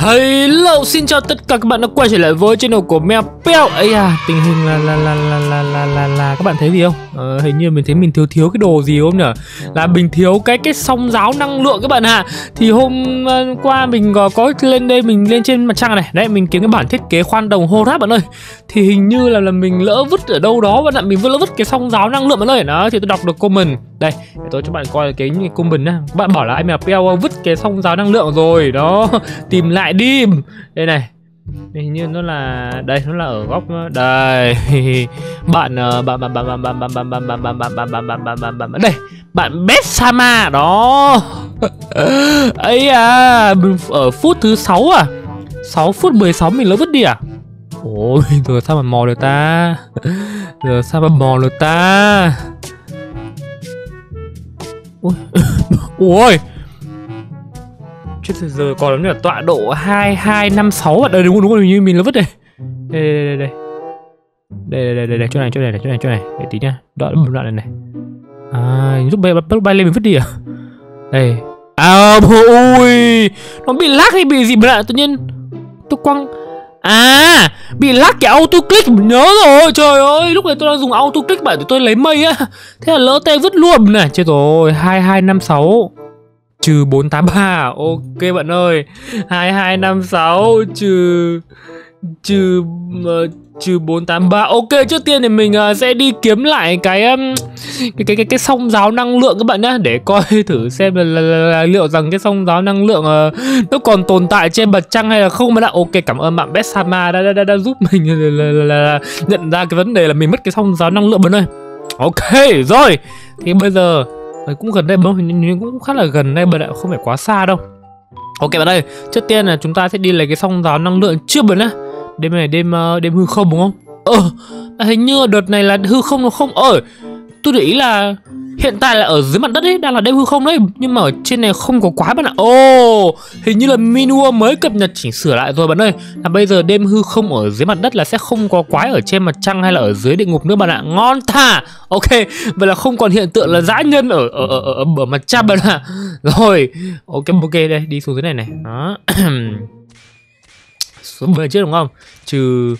Hello, xin chào tất cả các bạn đã quay trở lại với channel của mèo Peo ấy à, tình hình là là là là là là là, là các bạn thấy gì không? Ờ, hình như mình thấy mình thiếu thiếu cái đồ gì không nhỉ? Là mình thiếu cái cái song giáo năng lượng các bạn ạ. À. Thì hôm ờ, qua mình ờ, có lên đây mình lên trên mặt trăng này, đấy mình kiếm cái bản thiết kế khoan đồng hô ráp bạn ơi. Thì hình như là là mình lỡ vứt ở đâu đó bạn ạ, mình lỡ vứt cái song giáo năng lượng bạn ơi. Đó thì tôi đọc được comment. Đây, để tôi cho bạn coi cái comment nhá. Bạn bảo là anh mèo Peo vứt cái song giáo năng lượng rồi. Đó, tìm lại đi đây này hình như nó là đây nó là ở góc đây bạn bạn bạn bạn bạn bạn bạn bạn bạn bạn bạn bạn bạn bạn bạn bạn bạn bạn đây bạn Best Sama đó ấy à ở phút thứ 6 à 6 phút 16 mình lỡ vứt đi à ôi giờ sao mà mò được ta giờ sao mà mò được ta Ui, ui Chết rồi giờ còn lắm nhỉ? Tọa độ 2256 à? Đây đúng không đúng rồi, như mình là vứt đây. Đây, đây, đây, đây Đây, đây, đây, đây, đây, chỗ này, chỗ này, chỗ này, chỗ này. Để tí nhá, đoạn, đoạn này này. À, giúp bay, lúc bay lên mình vứt đi à? Đây. À, ui Nó bị lag hay bị gì mà lại tự nhiên Tôi quăng. À, bị lag cái auto click mình nhớ rồi. Trời ơi, lúc này tôi đang dùng auto click bạn để tôi lấy mây á. Thế là lỡ tay vứt luôn này. Chết rồi, 2256 trừ 483 ok bạn ơi 2256 trừ trừ uh, trừ 483 ok trước tiên thì mình uh, sẽ đi kiếm lại cái um, cái cái cái cái song giáo năng lượng các bạn nhé để coi thử xem là, là, là, là liệu rằng cái song giáo năng lượng uh, nó còn tồn tại trên mặt trăng hay là không mà đã ok cảm ơn bạn Besama đã, đã, đã, đã giúp mình là, là, là, là, nhận ra cái vấn đề là mình mất cái song giáo năng lượng bạn ơi. Ok rồi. Thì bây giờ cũng gần đây nhưng cũng khá là gần đây bạn ạ. Không phải quá xa đâu. Ok bạn ơi trước tiên là chúng ta sẽ đi lấy cái song giáo năng lượng trước bạn nhá đêm này đêm ờ, đêm hư không đúng không? Ờ hình như đợt này là hư không nó không ở tôi để ý là hiện tại là ở dưới mặt đất ấy đang là đêm hư không đấy nhưng mà ở trên này không có quá bạn ạ ồ oh, hình như là minua mới cập nhật chỉnh sửa lại rồi bạn ơi. Là bây giờ đêm hư không ở dưới mặt đất là sẽ không có quái ở trên mặt trăng hay là ở dưới địa ngục nữa bạn ạ. Ngon thà ok vậy là không còn hiện tượng là dã nhân ở ở ở, ở, ở mặt trăng bạn ạ. Rồi ok ok đây đi xuống dưới này này. Đó. số 10 trước đúng không? Trừ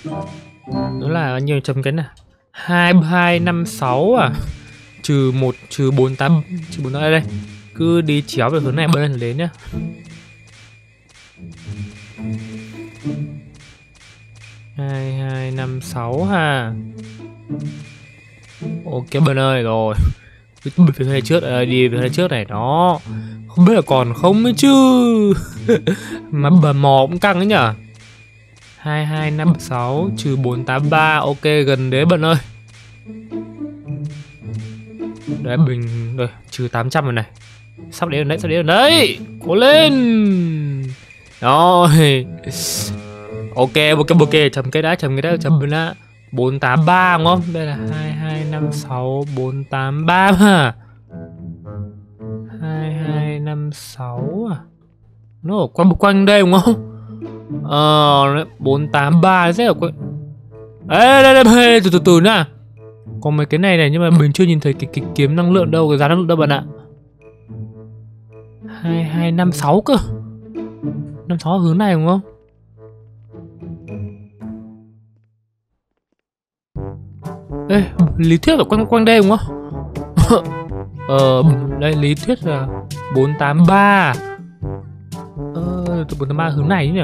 nó là bao nhiêu chấm cái này hai hai năm sáu à? Trừ một trừ bốn tám trừ bốn đây đây. Cứ đi chéo về hướng này bên này đến nhá. Hai hai năm sáu ha. Ok bên ơi rồi. Về phía này trước à, đi về phía này trước này đó. Không biết là còn không ấy chứ. Mà bờ mò cũng căng ấy nhở? Hai hai năm sáu, trừ bốn tám ba. Ok, gần đấy bạn ơi. Đấy, bình Rồi trừ 800 rồi này. Sắp đến rồi đấy, Sắp đến rồi đấy. Cố lên. Rồi. Ok ok ok. Chấm cái đã, Chấm cái đã, Chấm cái đã. 483 đúng không? Đây là 2256 483 mà 2256 à? Nó ở quanh quanh đây, đúng không? Ờ 483 rất là quen Ê đây đây đây từ từ từ nè có mấy cái này này nhưng mà mình chưa nhìn thấy cái, cái kiếm năng lượng đâu cái giá năng lượng đâu bạn ạ. Hai hai năm sáu cơ. Năm sáu hướng này đúng không? Ê, lý thuyết ở quanh quanh đây đúng không? ờ, đây lý thuyết là 483 Ờ, từ 483 hướng này nhỉ?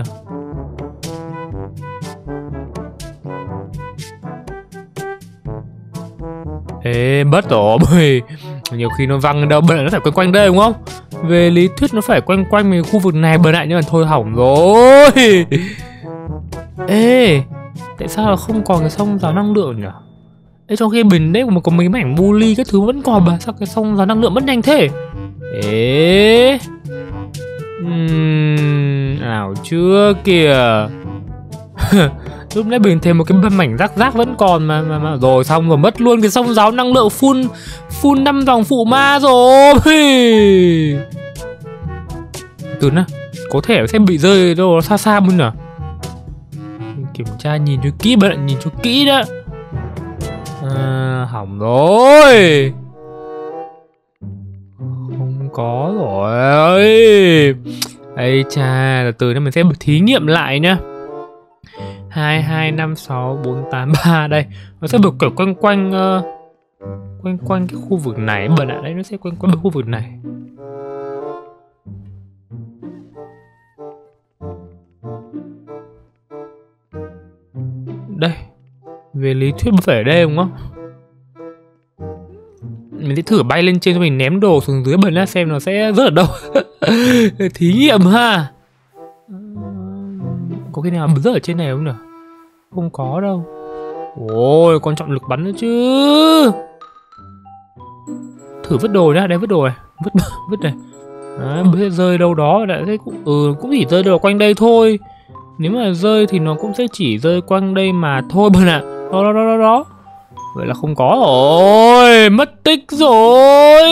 Ê, tổ bởi Nhiều khi nó văng đâu, bận nó phải quanh quanh đây đúng không? Về lý thuyết nó phải quanh quanh mình khu vực này bận lại nhưng mà thôi hỏng rồi Ê, tại sao là không còn cái sông giáo năng lượng nhỉ? Ê, trong khi bình đấy mà có mấy mảnh bully các thứ vẫn còn mà sao cái sông giáo năng lượng mất nhanh thế? Ê uhm, ảo chưa kìa lúc nãy bình thêm một cái mảnh rác rác vẫn còn mà, mà, mà. Rồi xong rồi mất luôn cái sông giáo năng lượng full full năm dòng phụ ma rồi. Từ nè có thể sẽ bị rơi đâu xa xa luôn à kiểm tra nhìn cho kỹ bạn nhìn cho kỹ đó à, hỏng rồi. Không có rồi. Ấy cha từ từ nữa mình sẽ thí nghiệm lại nhá hai hai năm sáu bốn tám ba. Đây nó sẽ được kiểu quanh quanh uh, quanh quanh cái khu vực này. Bẩn ạ đấy nó sẽ quanh quanh cái khu vực này. Đây về lý thuyết phải ở đây đúng không? Mình sẽ thử bay lên trên cho mình ném đồ xuống dưới bẩn ra xem nó sẽ rớt ở đâu. Thí nghiệm ha. Có cái nào rớt ở trên này không nhỉ không có đâu. Ôi con trọng lực bắn nữa chứ. Thử vứt đồ nhá, đây vứt đồ này. Vứt, vứt này. Đấy, biết rơi đâu đó lại thấy cũng ừ cũng chỉ rơi được quanh đây thôi. Nếu mà rơi thì nó cũng sẽ chỉ rơi quanh đây mà thôi bạn ạ. Đó đó đó đó đó. Vậy là không có rồi. Mất tích rồi.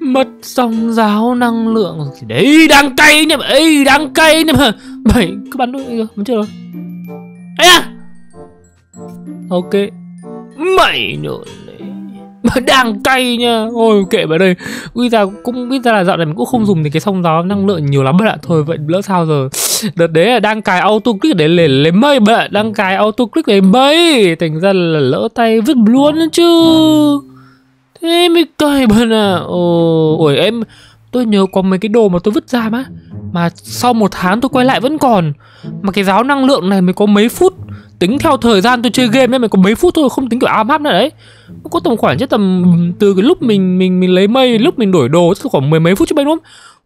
Mất xong giáo năng lượng. Gì đấy đang cay nhỉ? Ấy đang cay nhỉ? 7 cứ bắn được bắn chưa rồi? Ấy à ok. Mày nữa mà đang cay nha. Ôi kệ vào đây. Bây giờ cũng biết ra là dạo này mình cũng không dùng thì cái sông gió năng lượng nhiều lắm bạn ạ. Thôi vậy lỡ sao giờ? Đợt đấy là đang cài auto click để lấy, lấy mây bạn đang cài auto click để mây. Thành ra là lỡ tay vứt luôn chứ. Thế mới cay bạn ạ. Ồ ôi em tôi nhớ có mấy cái đồ mà tôi vứt ra mà mà sau một tháng tôi quay lại vẫn còn. Mà cái giáo năng lượng này mới có mấy phút. Tính theo thời gian tôi chơi game ấy, Mới có mấy phút thôi, không tính kiểu AMAP áp nữa đấy. Nó có tầm khoảng chắc tầm từ cái lúc mình mình mình lấy mây, lúc mình đổi đồ, chắc khoảng mười mấy phút chứ đúng không?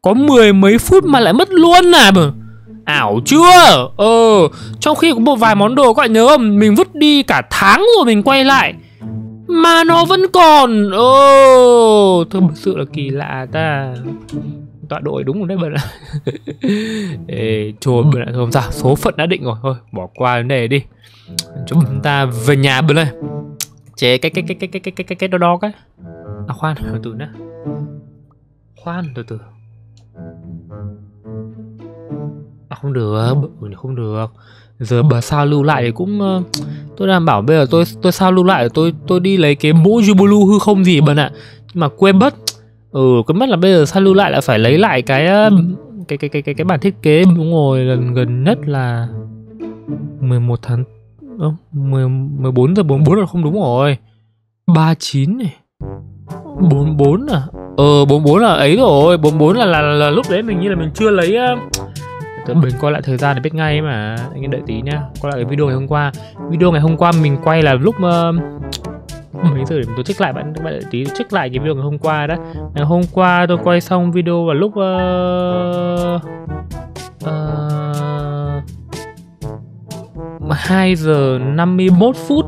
Có mười mấy phút mà lại mất luôn à? Mà ảo chưa? Ờ trong khi có một vài món đồ, các bạn nhớ không? Mình vứt đi cả tháng rồi mình quay lại. Mà nó vẫn còn. Ồ thật sự là kỳ lạ ta tọa độ đúng đấy bạn ạ? Ê, trời bạn ạ không sao số phận đã định rồi. Thôi bỏ qua vấn đề đi. Chúng ta về nhà bên đây chế cái cái cái cái cái cái cái cái cái đó đó cái. À khoan từ từ nữa khoan từ từ. À không được không được. Giờ bà sao lưu lại thì cũng uh, tôi đảm bảo bây giờ tôi tôi sao lưu lại tôi tôi đi lấy cái mũ Jubilu hư không gì bạn ạ. Nhưng mà quên mất ừ cái mất là bây giờ sao lưu lại là phải lấy lại cái uh, cái cái cái cái cái bản thiết kế? Đúng rồi gần gần nhất là 11 tháng Ơ, 10, 14 giờ 44 là không đúng rồi. 39 này. 44 à? Ờ 44 là ấy rồi 44 là, là, là, là lúc đấy mình như là mình chưa lấy Tớ mình coi lại thời gian để biết ngay mà. Anh em đợi tí nha Coi lại cái video ngày hôm qua. Video ngày hôm qua mình quay là lúc uh, mấy giờ để tôi check lại bạn bạn tí check lại cái video ngày hôm qua đó ngày hôm qua tôi quay xong video vào lúc uh, uh, 2 giờ 51 phút.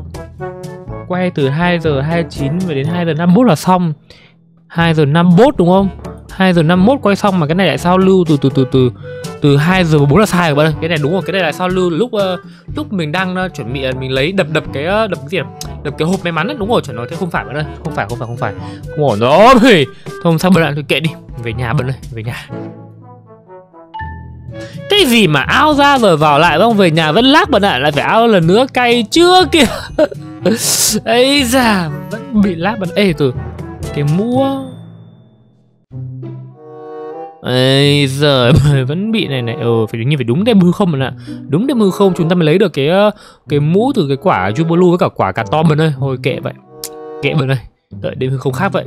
Quay từ 2 giờ 29 về đến 2 giờ 51 là xong. 2 giờ 51 đúng không? 2 giờ 51 quay xong mà cái này lại sao lưu từ từ từ từ từ 2 giờ 14 là sai rồi bạn ơi. Cái này đúng rồi cái này là sao lưu lúc uh, lúc mình đang uh, chuẩn bị uh, mình lấy đập đập cái uh, đập cái gì đập cái hộp may mắn ấy. Đúng rồi chuẩn nói thế không phải bạn ơi không phải không phải không phải. Không ổn rồi thôi không sao bạn ơi thôi kệ đi. Về nhà bạn ơi về nhà. Cái gì mà ao ra rồi vào lại xong về nhà vẫn lác bạn ạ? Lại phải ao lần nữa cay chưa kìa? Ấy da vẫn bị lác bạn. Ê từ cái mũ Ây giờ vẫn bị này này. Ờ phải như phải đúng đêm hư không bạn ạ. Đúng đêm hư không chúng ta mới lấy được cái ờ, cái mũ từ cái quả jubilu với cả quả cà to bạn ơi. Thôi kệ vậy. Kệ bạn ơi. Đợi đêm hư không khác vậy.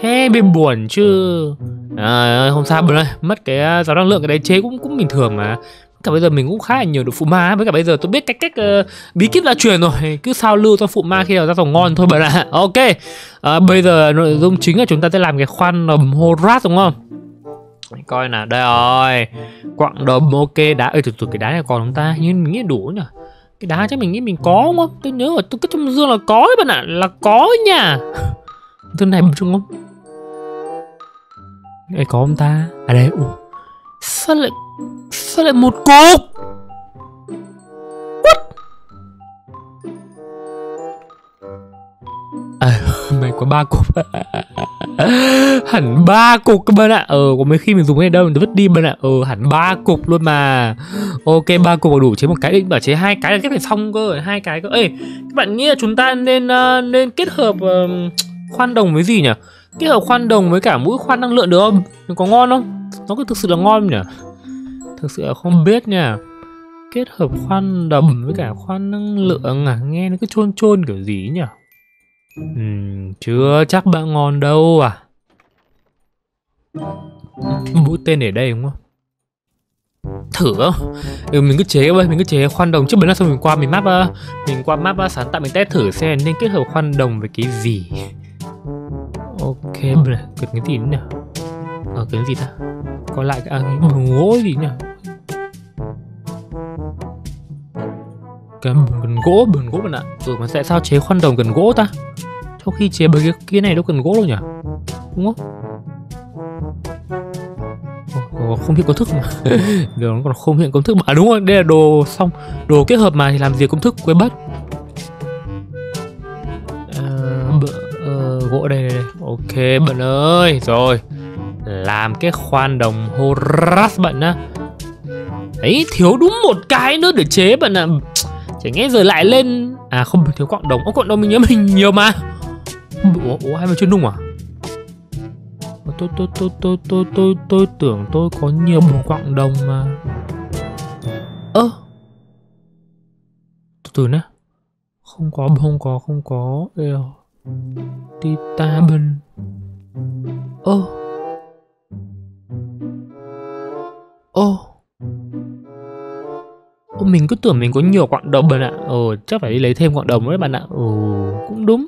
Thế bên buồn chứ. À, không sao bạn ơi mất cái ờ, giáo năng lượng cái đấy chế cũng cũng bình thường mà. Cả bây giờ mình cũng khá là nhiều được phụ ma với cả bây giờ tôi biết cách cách uh, bí kíp gia truyền rồi. Cứ sao lưu cho phụ ma khi nào ra dòng ngon thôi bạn ạ. Ok. Uh, bây giờ nội dung chính là chúng ta sẽ làm cái khoan nầm rát đúng không? Coi nào, đây rồi. Quặng đồ ok đá. Ơi từ từ, cái đá này còn chúng ta? Nhưng mình nghĩ đủ nhỉ? Cái đá chắc mình nghĩ mình có đúng không? Tôi nhớ ở tôi cứ trong dương là có đấy bạn ạ, là có nha. Thứ này bật không? Đây có không ta? À đây, Ủa. sao lại sao lại một cục? Có ba cục. Hẳn ba cục các bạn ạ. Ờ có mấy khi mình dùng cái này đâu mình vứt đi bạn ạ. Ờ hẳn ba cục luôn mà. Ok ba cục là đủ chế một cái định bảo chế hai cái là kết phải xong cơ hai cái cơ. Ê các bạn nghĩ là chúng ta nên uh, nên kết hợp uh, khoan đồng với gì nhỉ? Kết hợp khoan đồng với cả mũi khoan năng lượng được không? Nó có ngon không? Nó có thực sự là ngon nhỉ? Thực sự là không biết nha kết hợp khoan đầm với cả khoan năng lượng à? Nghe nó cứ chôn chôn kiểu gì nhỉ? Ừm, chưa chắc đã ngon đâu à? Mũi tên để đây đúng không? Thử không ừ, mình cứ chế ơi mình cứ chế khoan đồng trước bữa là xong mình qua mình map uh, mình qua map uh, sáng tạo mình test thử xem nên kết hợp khoan đồng với cái gì. Ok bữa này cần cái gì nữa nhỉ? Ờ cái gì ta? Còn lại à, cái gỗ gì nhỉ? Cái bần gỗ bần gỗ bạn ạ. Ừ mà tại sao chế khoan đồng cần gỗ ta? Có khi chế bởi cái, cái này đâu cần gỗ đâu nhỉ? Đúng không? Không hiện công thức mà. Điều nó còn không hiện công thức mà. À, đúng rồi đây là đồ xong. Đồ kết hợp mà thì làm gì công thức quên mất. À, gỗ đây, đây đây. Ok bạn ơi. Rồi làm cái khoan đồng Horace bận á ấy thiếu đúng một cái nữa để chế bạn ạ. À. Chả nghe giờ lại lên À không thiếu quặng đồng. Ô quặng đồng mình nhớ mình nhiều mà. Ủa, ủa hai mà chưa nung à? Tôi tôi tôi tôi tôi tôi tôi tưởng tôi có nhiều bộ quặng đồng mà. Ơ. À, từ từ nè, không có không có không có. Titan ơ. Ô Ô, mình cứ tưởng mình có nhiều quặng đồng bạn ạ. Ờ chắc phải đi lấy thêm quặng đồng đấy bạn ạ. Ồ cũng đúng.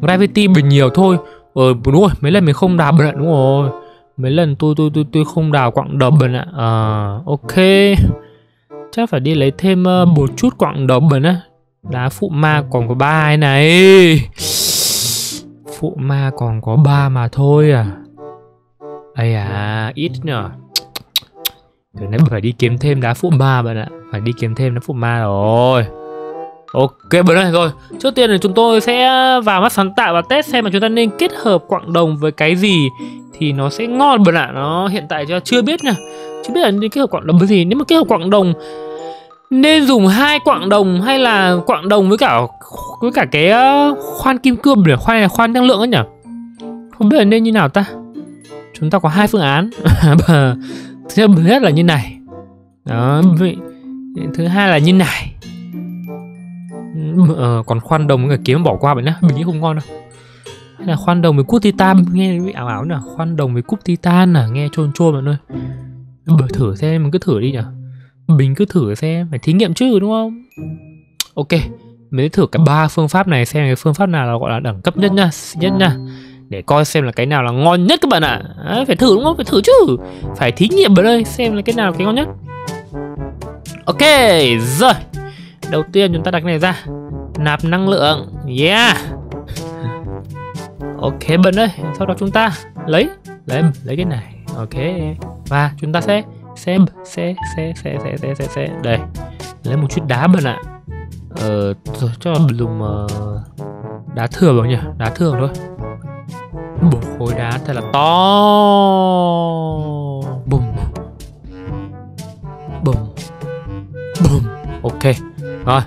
Gravity mình nhiều thôi. Ờ đúng rồi mấy lần mình không đào bạn ạ đúng rồi. Mấy lần tôi tôi tôi tôi không đào quặng đầm bạn ạ. À ok. Chắc phải đi lấy thêm uh, một chút quặng đầm bạn á. Đá phụ ma còn có ba này. Phụ ma còn có ba mà thôi à. Ây à ít nhở Từ nãy phải đi kiếm thêm đá phụ ma bạn ạ. Phải đi kiếm thêm đá phụ ma rồi. Ok bữa nay rồi. Trước tiên thì chúng tôi sẽ vào mắt sáng tạo và test xem mà chúng ta nên kết hợp quặng đồng với cái gì Thì nó sẽ ngon. Bữa ạ Nó hiện tại cho chưa biết nha. Chưa biết là nên kết hợp quặng đồng với gì. Nếu mà kết hợp quặng đồng, Nên dùng hai quặng đồng hay là quặng đồng với cả với cả cái ờ, khoan kim cương, để khoan là khoan năng lượng ấy nhỉ? Không biết là nên như nào ta? Chúng ta có hai phương án. Thứ nhất là như này. Đó Thứ hai là như này ờ, còn khoan đồng với cả kiếm bỏ qua vậy nhá. Mình nghĩ không ngon đâu. Hay là khoan đồng với cúp titan nghe bị ảo ảo nè khoan đồng với cúp titan à? Nghe trôn trôn bạn ơi. Bờ thử xem mình cứ thử đi nhỉ mình cứ thử xem phải thí nghiệm chứ đúng không? Ok mình thử cả ba phương pháp này xem cái phương pháp nào là gọi là đẳng cấp nhất nha nhất nha để coi xem là cái nào là ngon nhất các bạn ạ. À. phải thử đúng không? Phải thử chứ. Phải thí nghiệm ở đây xem là cái nào là cái ngon nhất. Ok rồi. Đầu tiên chúng ta đặt cái này ra nạp năng lượng. Yeah. Ok bận ơi sau đó chúng ta lấy lấy lấy cái này. Ok. Và chúng ta sẽ xem sẽ sẽ sẽ sẽ sẽ sẽ sẽ. Đây lấy một chút đá bận ạ. Ờ rồi cho dùng uh, ờ, đá thừa vào nhỉ? Đá thừa thôi. Một khối đá thật là to. Bùm. Bùm. Bùm. Ok rồi.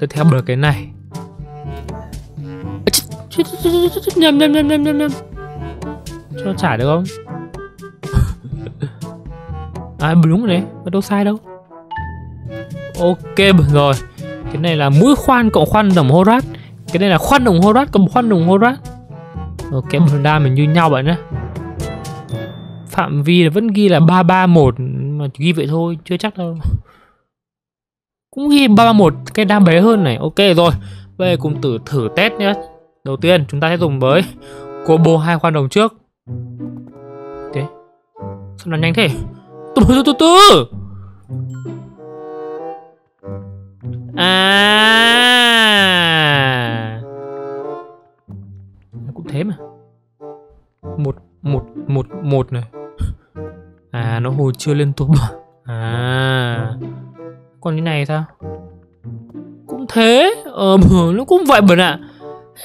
Tiếp theo bật cái này. Nhầm nhầm nhầm nhầm nhầm nhầm. Cho trả được không? À đúng rồi đấy Đâu sai đâu. Ok rồi. Cái này là mũi khoan cộng khoan đồng Horat Cái này là khoan đồng Horat cộng khoan đồng Horat Ok phần đa mình như nhau bạn nhé Phạm vi là vẫn ghi là 331 Mà ghi vậy thôi Chưa chắc đâu cũng ghi 331 cái đam bé hơn này. Ok rồi, bây giờ cùng thử thử test nhé đầu tiên, chúng ta sẽ dùng với combo hai khoan đồng trước. Thế sao nó nhanh thế. Từ từ từ từ à. Cũng thế mà. Một một một một này. À nó hồi chưa liên tục à còn cái này sao? Cũng thế ờ nó cũng vậy bẩn ạ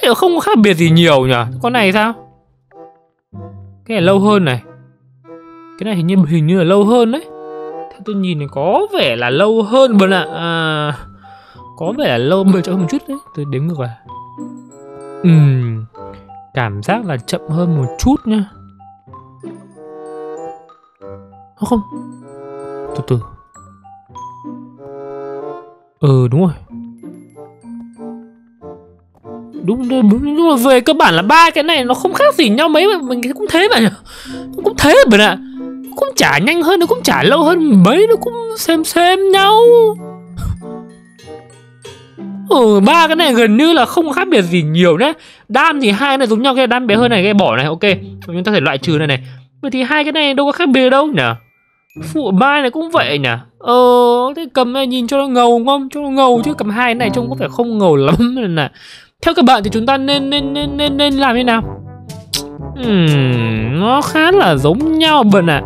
à. không có khác biệt gì nhiều nhỉ? Con này sao? Cái này lâu hơn này. Cái này hình như hình như là lâu hơn đấy. Theo tôi nhìn thì có vẻ là lâu hơn bẩn ạ à. có vẻ là lâu hơn cho một chút đấy. Tôi đếm ngược lại. Ừm, cảm giác là chậm hơn một chút nhá. Không không. Từ từ ừ đúng rồi. Đúng đúng, đúng là về cơ bản là ba cái này nó không khác gì nhau mấy mà mình cũng thế mà nhỉ? Cũng thế mà ạ. Cũng trả nhanh hơn nó cũng trả lâu hơn mấy nó cũng xem xem nhau. Ừ, ba cái này gần như là không khác biệt gì nhiều nhé Đam thì hai này giống nhau cái đam bé hơn này cái bỏ này ok. Chúng ta thể loại trừ này này. Vậy thì hai cái này đâu có khác biệt đâu nhỉ? Phụ ba này cũng vậy nhỉ? Ờ thế cầm này nhìn cho nó ngầu đúng không? Cho nó ngầu chứ cầm hai này trông có vẻ không ngầu lắm nên là theo các bạn thì chúng ta nên nên nên nên nên làm như nào? Uhm, nó khá là giống nhau bận à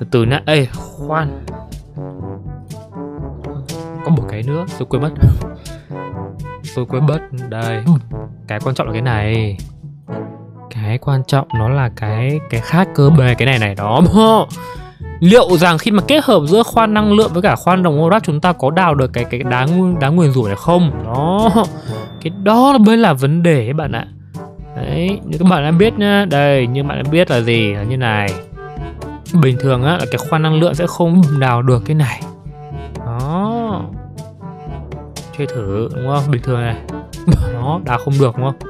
từ từ nè ê khoan. Có một cái nữa tôi quên mất. Tôi quên mất đây. Cái quan trọng là cái này cái quan trọng nó là cái cái khác cơ bề cái này này, đó liệu rằng khi mà kết hợp giữa khoan năng lượng với cả khoan đồng orat chúng ta có đào được cái cái đá đá nguyền rủa này không? Đó. Cái đó mới là vấn đề các bạn ạ. Đấy, như các bạn đã biết nhá, đây, như bạn đã biết là gì? Là như này. Bình thường á, là cái khoan năng lượng sẽ không đào được cái này. Đó. Chơi thử, đúng không? Bình thường này. Nó đào không được, đúng không?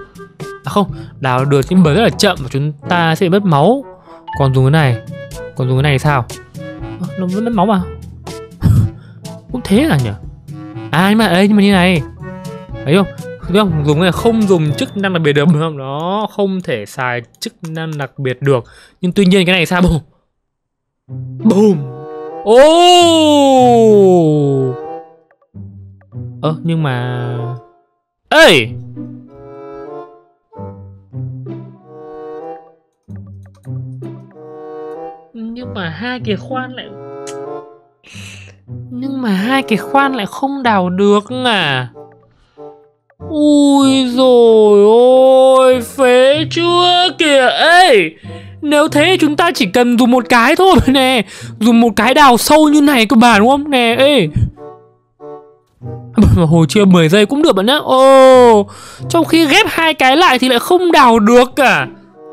À không đào được nhưng bởi rất là chậm và chúng ta sẽ mất máu. Còn dùng cái này còn dùng cái này thì sao? À, nó vẫn mất máu mà. Cũng thế à nhỉ? À nhưng mà ấy nhưng mà như này. Thấy không? Thấy không? Dùng cái này không dùng chức năng đặc biệt được. Không? Nó không thể xài chức năng đặc biệt được. Nhưng tuy nhiên cái này sao? Bùm. Bùm. Ô! Ơ nhưng mà ê! Nhưng mà hai cái khoan lại nhưng mà hai cái khoan lại không đào được à ui rồi ôi phế chưa kìa. Ê nếu thế chúng ta chỉ cần dùng một cái thôi nè. Dùng một cái đào sâu như này cơ bản đúng không? Nè ê. Hồi trưa 10 giây cũng được bạn nhá. Ồ Trong khi ghép hai cái lại thì lại không đào được cả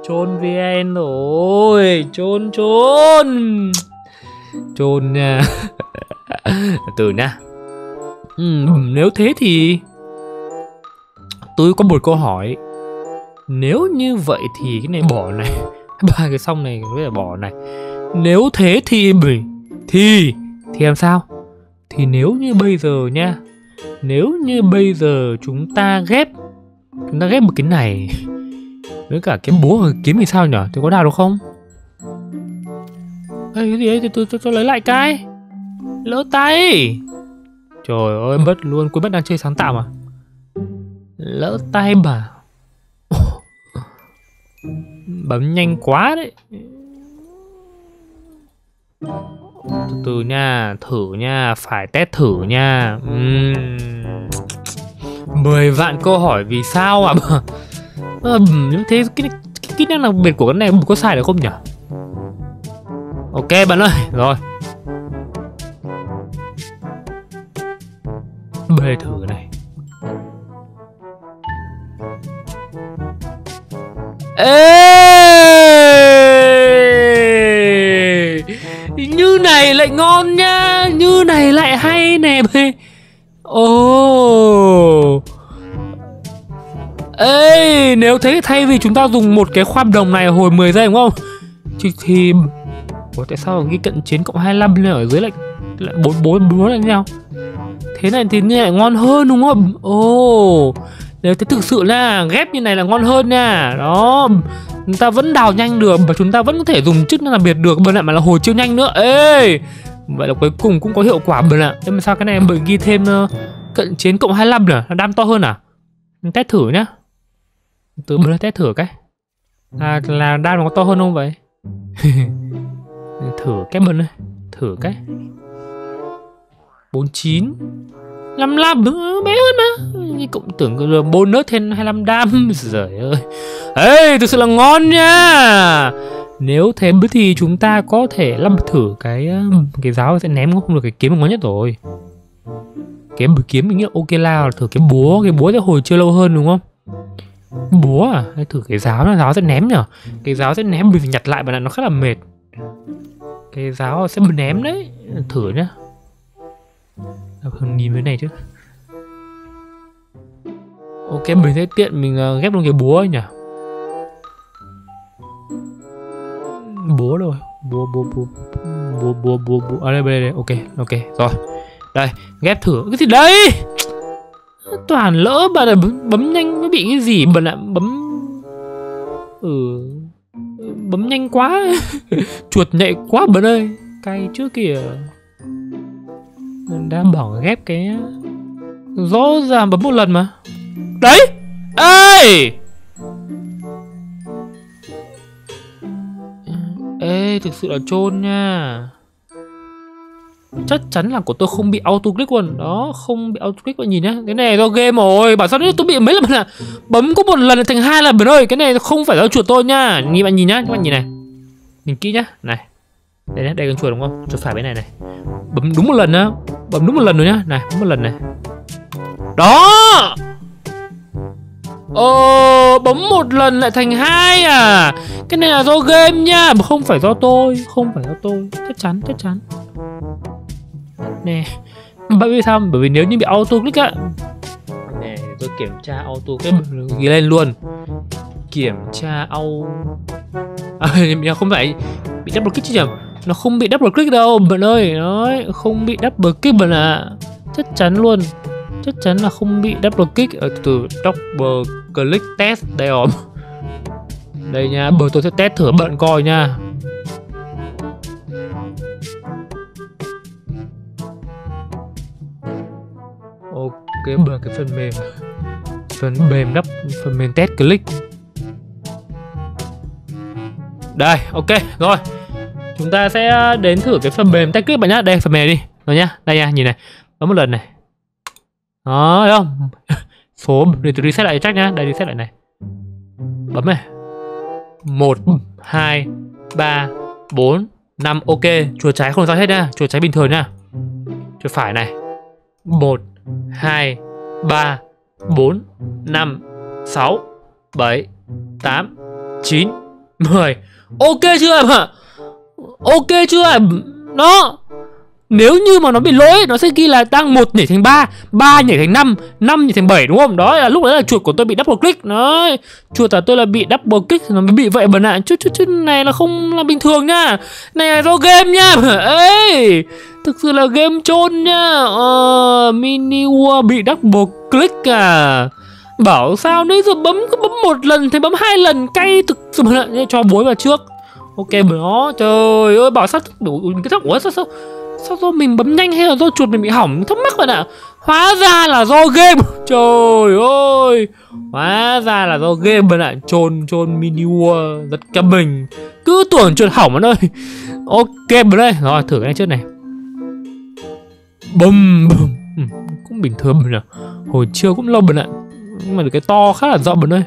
chôn VN rồi. Chôn chôn. Chôn nha. Từ nha. Ừ, Nếu thế thì Tôi có một câu hỏi. Nếu như vậy thì cái này bỏ này. Ba cái xong này với là bỏ này. Nếu thế thì thì thì làm sao? Thì nếu như bây giờ nha. Nếu như bây giờ chúng ta ghép chúng ta ghép một cái này với cả kiếm búa và kiếm thì sao nhở? Thì có đào được không? Ê, cái gì ấy? Thì tôi, tôi, tôi lấy lại cái. Lỡ tay. Trời ơi mất luôn. Quên mất đang chơi sáng tạo mà. Lỡ tay bà bấm nhanh quá đấy. Từ từ nha thử nha phải test thử nha. Uhm. 10 vạn câu hỏi vì sao ạ? à? à, thế cái, cái kỹ năng đặc biệt của cái này có xài được không nhỉ? Ok bạn ơi rồi. Bê thử này. Ê! Như này lại ngon nha Như này lại hay nè Ồ! Ê Nếu thế thay vì chúng ta dùng một cái khoan đồng này hồi 10 giây đúng không? Thì, thì Ủa tại sao cái cận chiến cộng 25 lên ở dưới lại lại 4 4 4 lại nhau? Thế này thì nghe lại ngon hơn đúng không? Ồ nếu thế thực sự là ghép như này là ngon hơn nha. Đó Chúng ta vẫn đào nhanh được Và chúng ta vẫn có thể dùng chức năng đặc biệt được bên lại mà là hồi chiêu nhanh nữa. Ê Vậy là cuối cùng cũng có hiệu quả bên ạ thế mà sao cái này em bởi ghi thêm uh, Cận chiến cộng 25 nữa? Là đam to hơn à? Test thử nhá. Từ bữa test thử cái. À là đam nó có to hơn không vậy? Thử cái bần này Thử cái. 49 55 bé hơn mà. Cộng tưởng là bonus thêm 25 đam. Trời ơi. Ê thực sự là ngon nha. Nếu thế thì chúng ta có thể làm thử cái cái giáo sẽ ném không được cái kiếm ngon nhất rồi. Kiếm kiếm mình nghĩ ok lao thử cái búa. Cái búa sẽ hồi chưa lâu hơn đúng không búa à? Thử cái giáo nó, giáo sẽ ném nhở? Cái giáo sẽ ném mình phải nhặt lại mà là nó khá là mệt. Cái giáo sẽ ném đấy. Thử nhá. Hơn nhìn cái này chứ. Ok, mình sẽ tiện mình ờ, ghép luôn cái búa nhỉ búa rồi búa búa búa búa búa búa búa. À đây đây đây. Ok ok, rồi. Đây, ghép thử. Cái gì đây? Toàn lỡ bà là bấm, nhanh mới bị cái gì? Bà lại bấm ừ bấm nhanh quá. Chuột nhạy quá bận ơi. Cay trước kìa. Đang bảo ghép cái rõ ràng bấm một lần mà. Đấy! Ê! Ê thực sự là chôn nha chắc chắn là của tôi không bị auto click luôn. Đó không bị auto click bạn nhìn nhá. Cái này do game rồi. Bảo sao đấy tôi bị mấy lần là bấm có một lần thành hai lần bạn ơi cái này không phải do chuột tôi nha nhìn bạn nhìn nhá các bạn nhìn này. Nhìn kỹ nhá. Này. Đây nhá đây con chuột đúng không? Chuột phải bên này này. Bấm đúng một lần nhá. Bấm đúng một lần rồi nhá. Này bấm một lần này. Đó! Ờ, bấm một lần lại thành hai à? Cái này là do game nha Không phải do tôi. Không phải do tôi. Chắc chắn, chắc chắn. Nè. Bởi vì sao? Bởi vì nếu như bị auto click á Nè, tôi kiểm tra auto click. Ghi lên luôn. Kiểm tra au À, không phải bị double click chứ nhầm Nó không bị double click đâu bạn ơi. Nói, không bị double click bạn ạ. À. Chắc chắn luôn. Chắc chắn là không bị double click. Ở từ double click test đây ổn đây nha bờ tôi sẽ test thử bận coi nha cái bờ, cái phần mềm phần mềm đắp phần mềm test click. Đây, ok, rồi. Chúng ta sẽ đến thử cái phần mềm test click bạn nhá. Đây, phần mềm đi. Rồi nhá, đây nha, nhìn này. Bấm một lần này. Đó, thấy không? Số, để tôi reset lại chắc nhá. Đây, reset lại này. Bấm này. Một, hai, ba, bốn, năm. Ok chuột trái không sao hết nha chuột trái bình thường nha chuột phải này. Một hai, ba, bốn, năm, sáu, bảy, tám, chín, mười. Ok chưa em ạ? Ok chưa em? Nó nếu như mà nó bị lỗi nó sẽ ghi là tăng một nhảy thành 3 ba nhảy thành 5 5 nhảy thành 7 đúng không? Đó là lúc đấy là chuột của tôi bị double click. Đấy chuột của tôi là bị double click nó mới bị vậy bẩn ạ chút chút chút này là không là bình thường nha. Này là do game nha. Ê thực sự là game trôn nha. Ờ, mini war bị double click à. Bảo sao nãy giờ bấm cứ bấm một lần thì bấm hai lần cay thực sự là cho bối vào trước. Ok đó trời ơi bảo sao? Đủ cái tóc ủa sao sao Sao do mình bấm nhanh hay là do chuột mình bị hỏng? Thắc mắc bạn ạ. Hóa ra là do game. Trời ơi. Hóa ra là do game bạn ạ. Trôn trôn mini war Rất cả mình. Cứ tưởng chuột hỏng bạn ơi. Ok bạn đây Rồi thử cái này trước này. Bùm bùm. Ừ, Cũng bình thường bạn ạ Hồi trưa cũng lâu bạn ạ. Nhưng mà được cái to khá là rộng bạn ơi.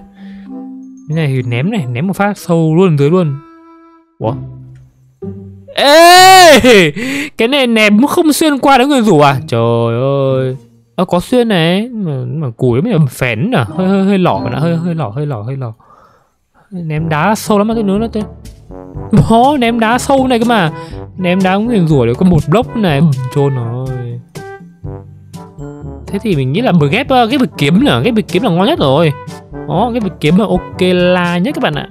Cái này thì ném này Ném một phát sâu luôn dưới luôn. Ủa? Ê! Cái này ném không xuyên qua đến người rủ à? Trời ơi. À, Có xuyên này. Mà, mà cùi mới phén à Hơi hơi hơi lỏ cả hơi hơi lỏ hơi lỏ hơi lỏ. Ném đá sâu lắm mà tôi nướng nó tên. Đó ném đá sâu này cơ mà. Ném đá người rủa được có một block này. Trôn rồi Thế thì mình nghĩ là bờ ghép cái bực kiếm là Cái bực kiếm là ngon nhất rồi. Đó cái bực kiếm là ok la nhất các bạn ạ.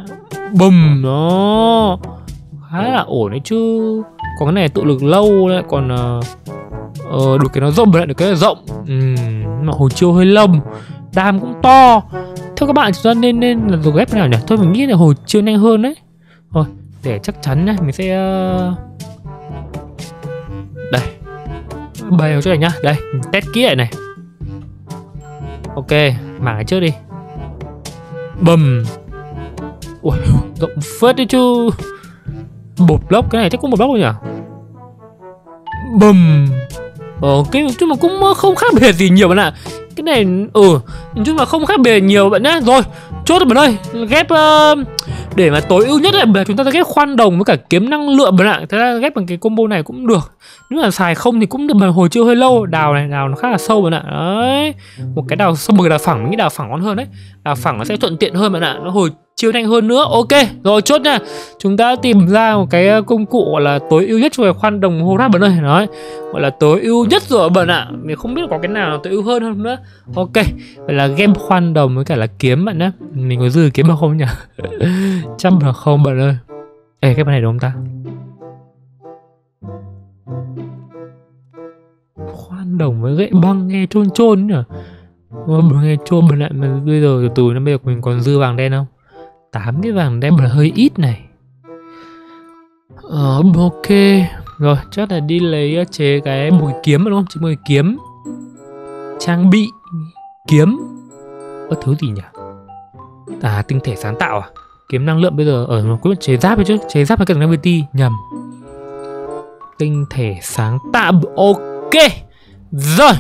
Bùm đó khá là ổn đấy chứ. Còn cái này tự lực lâu đấy còn ờ uh, được cái nó rộng lại được cái là rộng. Uhm, mà hồi chiều hơi lông đam cũng to. Theo các bạn chúng ta nên nên là dùng ghép nào nhỉ? Thôi mình nghĩ là hồi chiều nhanh hơn đấy. Thôi để chắc chắn nhá mình sẽ uh... đây. Bày vào chỗ này nhá. Đây test kỹ lại này. Ok mảng cái trước đi. Bầm. Ui rộng phết đấy chứ một block cái này chắc cũng một block thôi nhỉ bùm. Ờ cái chung mà cũng ờ, không khác biệt gì nhiều bạn ạ. Cái này ừ chung mà không khác biệt nhiều bạn nhá. Rồi chốt rồi bạn ơi ghép uh, để mà tối ưu nhất là chúng ta sẽ ghép khoan đồng với cả kiếm năng lượng bạn ạ. Thế ra ghép bằng cái combo này cũng được. Nếu mà xài không thì cũng được mà hồi chưa hơi lâu. Đào này đào nó khá là sâu bạn ạ. Đấy. Một cái đào sâu một cái đào phẳng mình nghĩ đào phẳng ngon hơn đấy. Đào phẳng nó sẽ thuận tiện hơn bạn ạ. Nó hồi chiêu nhanh hơn nữa. Ok, rồi chốt nha. Chúng ta tìm ra một cái ờ, công cụ gọi là tối ưu nhất cho khoan đồng hồ rác bạn ơi. Nói gọi là tối ưu nhất rồi bạn ạ. Mình không biết có cái nào tối ưu hơn hơn nữa. Ok, vậy là game khoan đồng với cả là kiếm bạn nhé mình có dư kiếm mà không nhỉ? Trăm là không bạn ơi. Ê, cái này đúng không ta? Khoan đồng với gậy băng nghe trôn trôn nhỉ? Ờ, nghe trôn bạn ạ, mà bây giờ từ từ nó bây giờ mình còn dư vàng đen không? 8 cái vàng đen là hơi ít này. Ờ, ok. Rồi, chắc là đi lấy ờ, chế cái một cái kiếm đúng không? Chế một cái kiếm. Trang bị Kiếm. Ơ thứ gì nhỉ? À, tinh thể sáng tạo à? Kiếm năng lượng bây giờ ở nó quyết chế giáp ấy chứ. Chế giáp cái năng VT nhầm. Tinh thể sáng tạo Ok. Rồi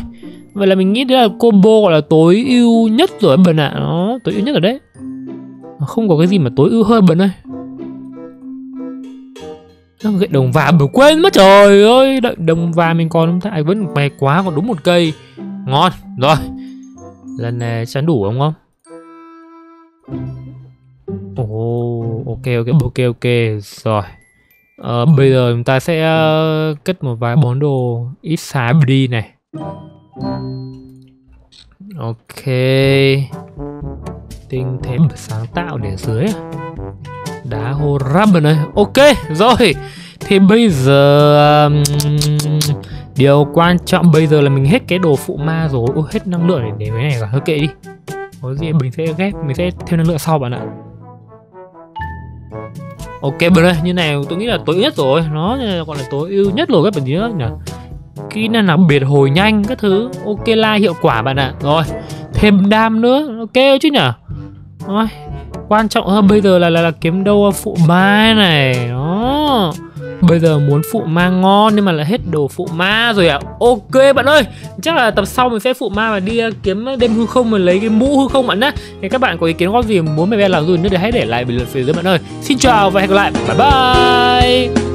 Vậy là mình nghĩ đấy là combo gọi là tối ưu nhất rồi bạn ạ. Nó tối ưu nhất rồi đấy không có cái gì mà tối ưu hơn bạn ơi. Gậy đồng vàng mà quên mất trời ơi. Đợi đồng vàng mình còn không thấy. Vẫn mệt quá còn đúng một cây. Ngon rồi. Lần này sẽ đủ không không ồ oh, ok ok ok ok. Rồi. Ờ, bây giờ chúng ta sẽ ờ, cất một vài món đồ ít xá đi này. Ok tinh thể sáng tạo để dưới à? đá hô rubber này ok rồi. Thì bây giờ um, điều quan trọng bây giờ là mình hết cái đồ phụ ma rồi Ôi, hết năng lượng để để cái này là hơi kệ đi. Có gì mình sẽ ghép mình sẽ thêm năng lượng sau bạn ạ. Ok bây giờ như này tôi nghĩ là tối ưu nhất rồi. Nó còn là tối ưu nhất rồi các bạn nhớ nhỉ? Kỹ năng làm biệt hồi nhanh các thứ. Ok la hiệu quả bạn ạ. Rồi thêm đam nữa ok chứ nhỉ? Thôi quan trọng hơn bây giờ là là, là kiếm đâu à, phụ ma này. Đó. Bây giờ muốn phụ ma ngon nhưng mà lại hết đồ phụ ma rồi ạ à. ok bạn ơi chắc là tập sau mình sẽ phụ ma và đi à, kiếm đêm hư không mình lấy cái mũ hư không bạn nhé thì các bạn có ý kiến góp gì muốn mày làm gì nữa thì hãy để lại bình luận phía dưới bạn ơi. Xin chào và hẹn gặp lại. Bye bye.